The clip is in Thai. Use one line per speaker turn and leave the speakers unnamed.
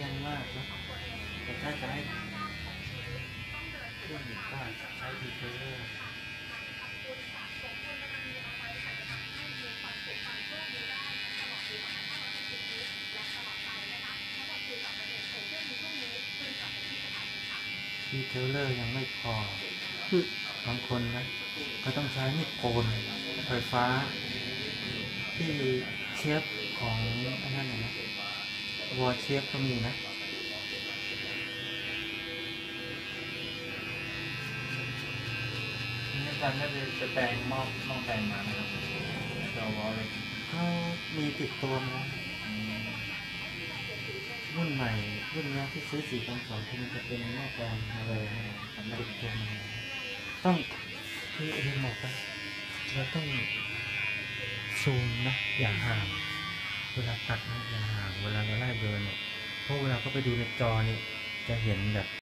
ที่ยนมากนะแต่ถ้าจะให้ขึ้นก็ใช้ detailer detailer ยังไม่พอบางคนนะ ก็ต้องใช้มีดโกนไฟฟ้า ที่เชฟของอันนั้นนะ วอเชฟก็มีนะ
นี่อาจารย์ได้ไปไปแปลงหม้อหม้อแปลงมาไหมครับตัววอลเลย
เขามีติดตัวมา
อืม
รุ่นใหม่รุ่นเนี้ยที่ซื้อสี่พันสองที่มันจะเป็นหม้อแปลงมาเลยนะติดตัวมาเลยต้องคือเรียนบอกว่าเราต้องซูมนะอย่าห่างเวลาตัดนะอย่าห่างเวลาเราไล่ เบลอเนี่ยเพราะเวลาเขาไปดูในจอเนี่ยจะเห็นแบบ